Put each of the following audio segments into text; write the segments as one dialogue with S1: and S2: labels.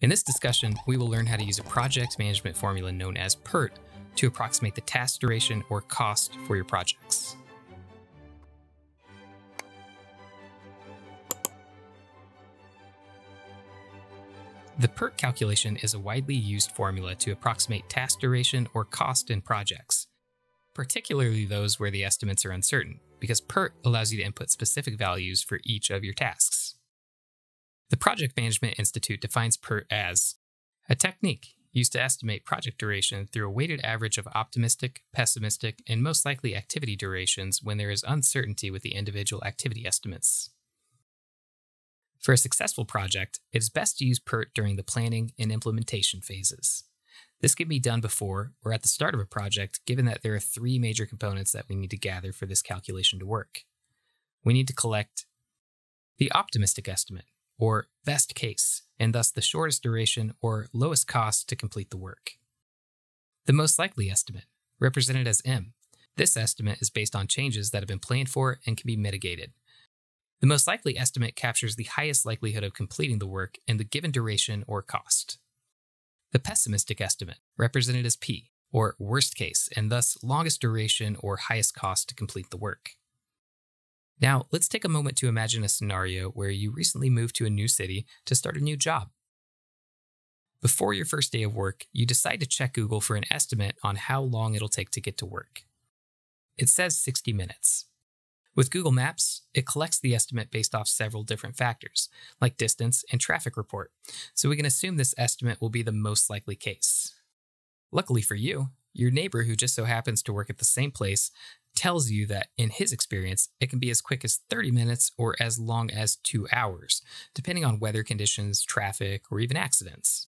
S1: In this discussion, we will learn how to use a project management formula known as PERT to approximate the task duration or cost for your projects. The PERT calculation is a widely used formula to approximate task duration or cost in projects, particularly those where the estimates are uncertain, because PERT allows you to input specific values for each of your tasks. The Project Management Institute defines PERT as a technique used to estimate project duration through a weighted average of optimistic, pessimistic, and most likely activity durations when there is uncertainty with the individual activity estimates. For a successful project, it is best to use PERT during the planning and implementation phases. This can be done before or at the start of a project, given that there are three major components that we need to gather for this calculation to work. We need to collect the optimistic estimate, or best case, and thus the shortest duration or lowest cost to complete the work. The most likely estimate, represented as M. This estimate is based on changes that have been planned for and can be mitigated. The most likely estimate captures the highest likelihood of completing the work in the given duration or cost. The pessimistic estimate, represented as P, or worst case, and thus longest duration or highest cost to complete the work. Now, let's take a moment to imagine a scenario where you recently moved to a new city to start a new job. Before your first day of work, you decide to check Google for an estimate on how long it'll take to get to work. It says 60 minutes. With Google Maps, it collects the estimate based off several different factors, like distance and traffic report, so we can assume this estimate will be the most likely case. Luckily for you, your neighbor who just so happens to work at the same place tells you that in his experience, it can be as quick as 30 minutes or as long as two hours, depending on weather conditions, traffic, or even accidents.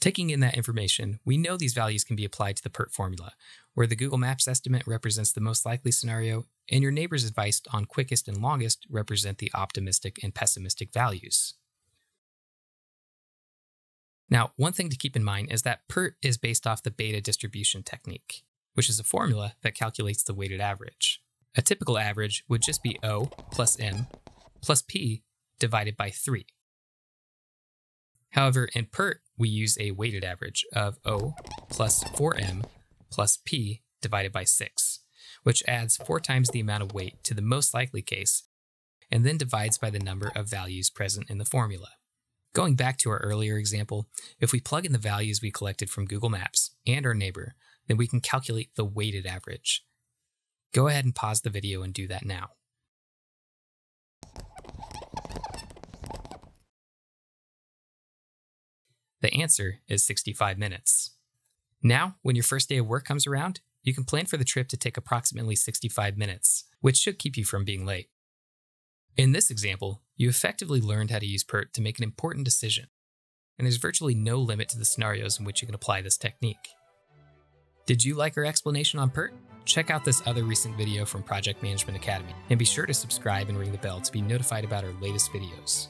S1: Taking in that information, we know these values can be applied to the PERT formula, where the Google Maps estimate represents the most likely scenario, and your neighbor's advice on quickest and longest represent the optimistic and pessimistic values. Now, one thing to keep in mind is that PERT is based off the beta distribution technique which is a formula that calculates the weighted average. A typical average would just be O plus M plus P divided by 3. However, in PERT, we use a weighted average of O plus 4M plus P divided by 6, which adds four times the amount of weight to the most likely case and then divides by the number of values present in the formula. Going back to our earlier example, if we plug in the values we collected from Google Maps and our neighbor, then we can calculate the weighted average. Go ahead and pause the video and do that now. The answer is 65 minutes. Now, when your first day of work comes around, you can plan for the trip to take approximately 65 minutes, which should keep you from being late. In this example, you effectively learned how to use PERT to make an important decision, and there's virtually no limit to the scenarios in which you can apply this technique. Did you like our explanation on PERT? Check out this other recent video from Project Management Academy, and be sure to subscribe and ring the bell to be notified about our latest videos.